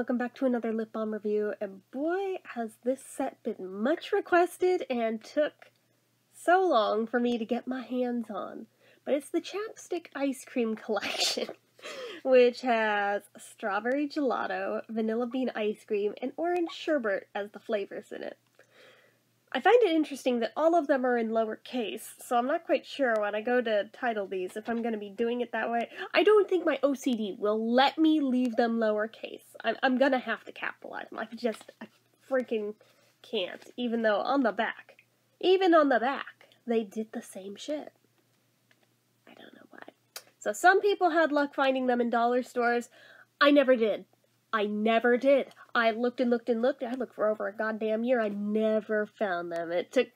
welcome back to another lip balm review. And boy, has this set been much requested and took so long for me to get my hands on. But it's the Chapstick Ice Cream Collection, which has strawberry gelato, vanilla bean ice cream, and orange sherbet as the flavors in it. I find it interesting that all of them are in lowercase, so I'm not quite sure when I go to title these if I'm going to be doing it that way. I don't think my OCD will let me leave them lowercase. I'm, I'm going to have to capitalize them. I just I freaking can't, even though on the back, even on the back, they did the same shit. I don't know why. So some people had luck finding them in dollar stores. I never did. I never did. I looked and looked and looked. I looked for over a goddamn year. I never found them. It took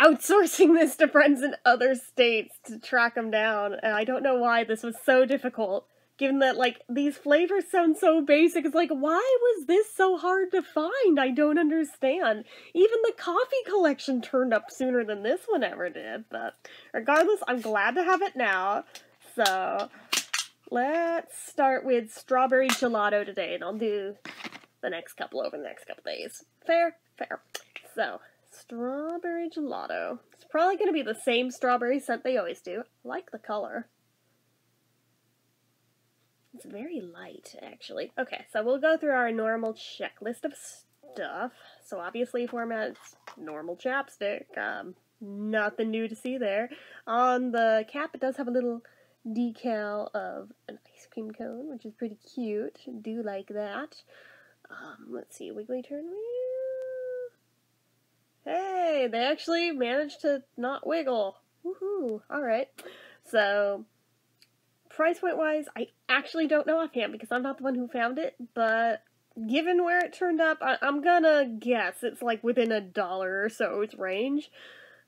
outsourcing this to friends in other states to track them down. And I don't know why this was so difficult. Given that, like, these flavors sound so basic, it's like, why was this so hard to find? I don't understand. Even the coffee collection turned up sooner than this one ever did. But regardless, I'm glad to have it now. So, Let's start with strawberry gelato today, and I'll do the next couple over the next couple days. Fair? Fair. So, strawberry gelato. It's probably going to be the same strawberry scent they always do. I like the color. It's very light, actually. Okay, so we'll go through our normal checklist of stuff. So obviously format's normal chapstick. Um, nothing new to see there. On the cap, it does have a little decal of an ice cream cone, which is pretty cute. Do like that. Um, let's see, wiggly turn. Hey, they actually managed to not wiggle. Woohoo! Alright. So, price point wise, I actually don't know offhand because I'm not the one who found it, but given where it turned up, I- am gonna guess it's like within a dollar or so's range.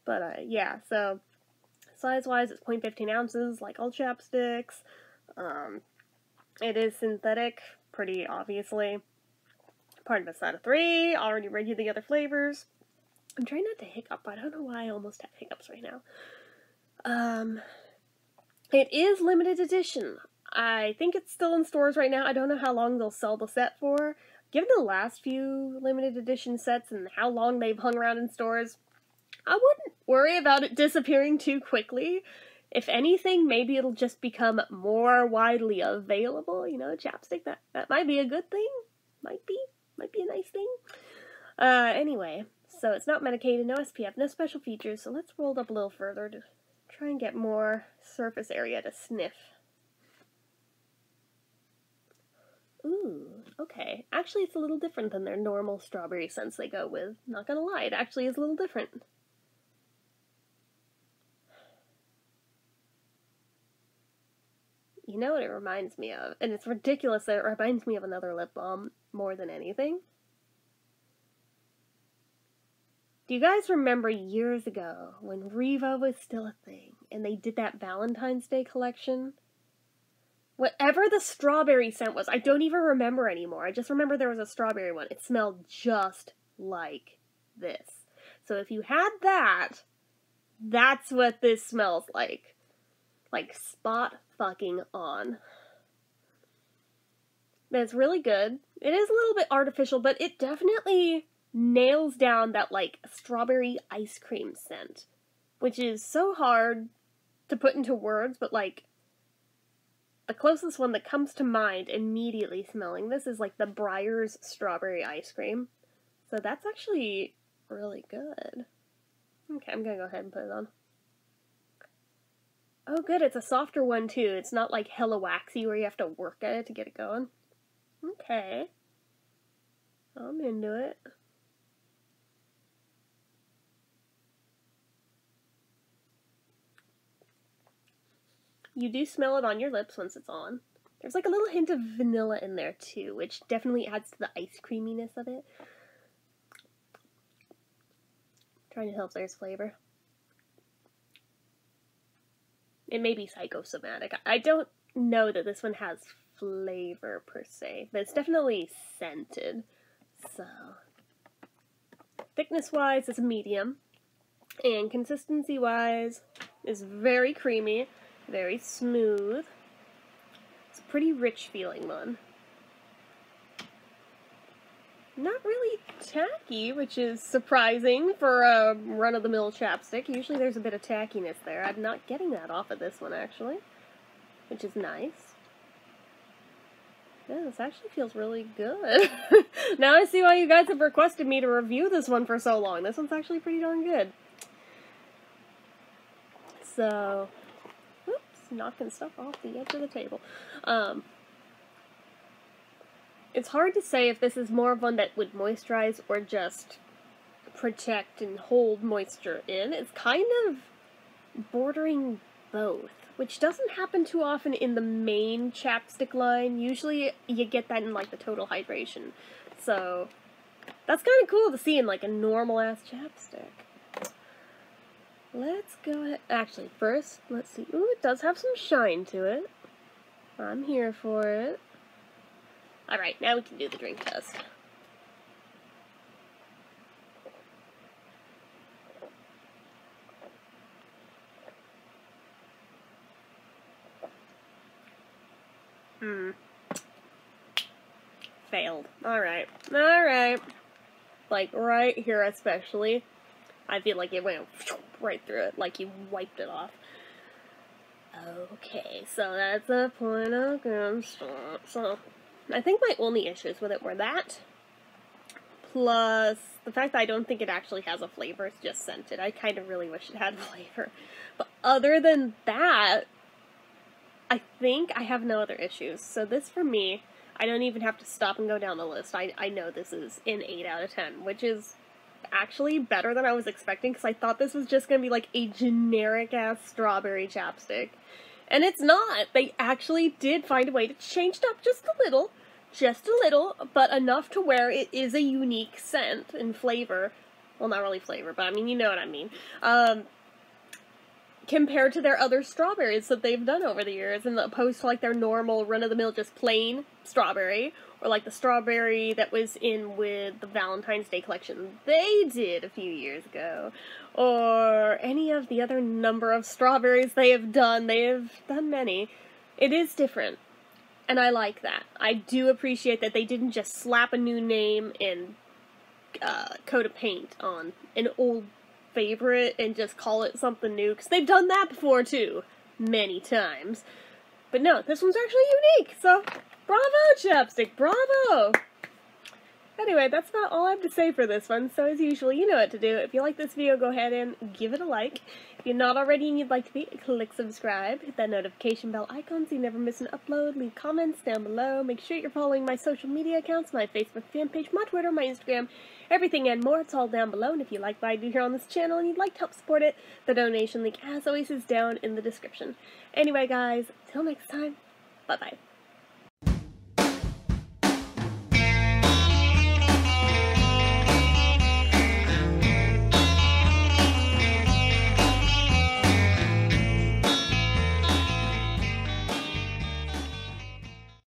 But uh, yeah, so Size-wise, it's 0.15 ounces, like all chapsticks. Um, it is synthetic, pretty obviously. Part of a set of three. Already read you the other flavors. I'm trying not to hiccup. I don't know why I almost have hiccups right now. Um, it is limited edition. I think it's still in stores right now. I don't know how long they'll sell the set for. Given the last few limited edition sets and how long they've hung around in stores, I wouldn't worry about it disappearing too quickly. If anything, maybe it'll just become more widely available. You know, chapstick, that, that might be a good thing. Might be. Might be a nice thing. Uh, anyway, so it's not medicated, no SPF, no special features, so let's roll it up a little further to try and get more surface area to sniff. Ooh, okay. Actually, it's a little different than their normal strawberry scents they go with. Not gonna lie, it actually is a little different. You know what it reminds me of? And it's ridiculous that it reminds me of another lip balm more than anything. Do you guys remember years ago when Revo was still a thing and they did that Valentine's Day collection? Whatever the strawberry scent was, I don't even remember anymore. I just remember there was a strawberry one. It smelled just like this. So if you had that, that's what this smells like. Like spot fucking on. That's really good. It is a little bit artificial, but it definitely nails down that like strawberry ice cream scent, which is so hard to put into words, but like the closest one that comes to mind immediately smelling this is like the Breyers strawberry ice cream. So that's actually really good. Okay, I'm gonna go ahead and put it on. Oh, good. It's a softer one, too. It's not like hella waxy where you have to work at it to get it going. Okay. I'm into it. You do smell it on your lips once it's on. There's like a little hint of vanilla in there too, which definitely adds to the ice creaminess of it. Trying to help there's flavor. It may be psychosomatic. I don't know that this one has flavor per se, but it's definitely scented. So, thickness wise, it's a medium, and consistency wise, is very creamy, very smooth. It's a pretty rich feeling one. Not really tacky, which is surprising for a run-of-the-mill chapstick. Usually there's a bit of tackiness there. I'm not getting that off of this one, actually, which is nice. Yeah, this actually feels really good. now I see why you guys have requested me to review this one for so long. This one's actually pretty darn good. So, oops, knocking stuff off the edge of the table. Um, it's hard to say if this is more of one that would moisturize or just protect and hold moisture in. It's kind of bordering both, which doesn't happen too often in the main chapstick line. Usually you get that in like the total hydration. So that's kind of cool to see in like a normal ass chapstick. Let's go ahead. Actually, first, let's see. Ooh, it does have some shine to it. I'm here for it. Alright, now we can do the drink test. Hmm. Failed. Alright. Alright. Like, right here especially. I feel like it went right through it, like you wiped it off. Okay, so that's a point of stop. So, I think my only issues with it were that, plus the fact that I don't think it actually has a flavor, it's just scented. I kind of really wish it had flavor. But other than that, I think I have no other issues. So this for me, I don't even have to stop and go down the list. I, I know this is an 8 out of 10, which is actually better than I was expecting because I thought this was just going to be like a generic ass strawberry chapstick. And it's not. They actually did find a way to change it up just a little just a little, but enough to where it is a unique scent and flavor. Well, not really flavor, but I mean, you know what I mean. Um, compared to their other strawberries that they've done over the years, and opposed to like their normal run-of-the-mill just plain strawberry, or like the strawberry that was in with the Valentine's Day collection they did a few years ago, or any of the other number of strawberries they have done. They have done many. It is different and I like that. I do appreciate that they didn't just slap a new name and uh, coat of paint on an old favorite and just call it something new, because they've done that before too, many times. But no, this one's actually unique, so bravo, Chapstick, bravo! Anyway, that's about all I have to say for this one, so as usual, you know what to do. If you like this video, go ahead and give it a like. If you're not already and you'd like to be, click subscribe, hit that notification bell icon so you never miss an upload, leave comments down below, make sure you're following my social media accounts, my Facebook fan page, my Twitter, my Instagram, everything and more, it's all down below, and if you like what I do here on this channel and you'd like to help support it, the donation link, as always, is down in the description. Anyway, guys, till next time, bye-bye.